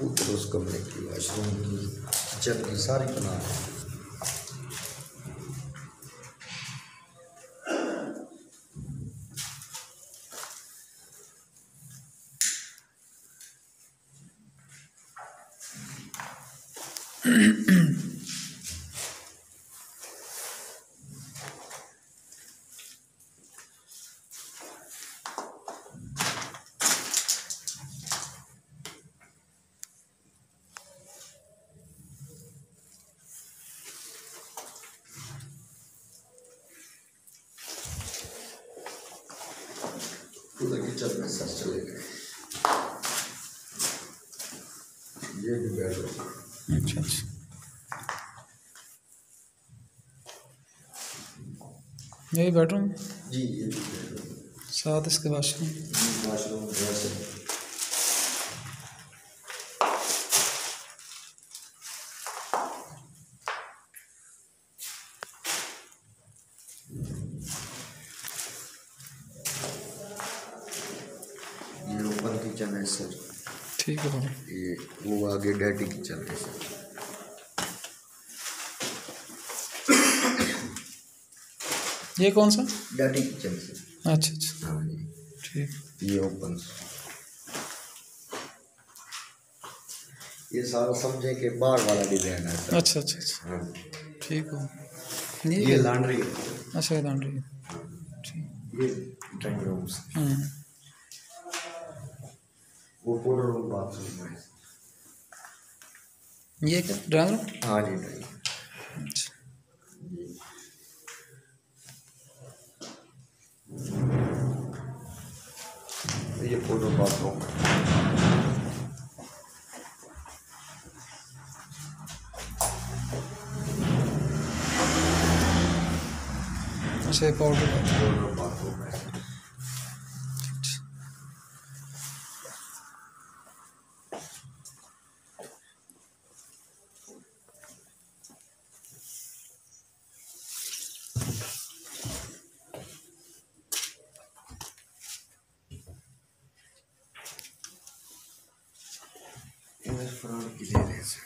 उस कमरे की वाशरूम की किचन की सारी बना पूरा किचन में सर चले गए ये भी बेडरूम अच्छा अच्छा यही बेडरूम जी ये भी बेडरूम साथ इसके वाशरूम वाशरूम ड्रेसिंग ये ओपन किचन है सर। ठीक है ये वो आगे डैडी किचन है सर। ये कौन सा? डैडी किचन सर। अच्छा अच्छा। हाँ जी। ठीक। ये ओपन ये सारा समझे कि बाहर वाला डिज़ाइन है सर। अच्छा अच्छा अच्छा। हाँ। ठीक हो। ये लॉन्ड्री अच्छा लॉन्ड्री ठीक। ये ड्राइंग रूम्स हम्म। वो पूरा रूम बाथरूम है ये क्या? ड्राइंग रूम हाँ जी ड्राइंग अच्छा ये पूरा बाथरूम है अच्छा powder Ela é fraude que beleza.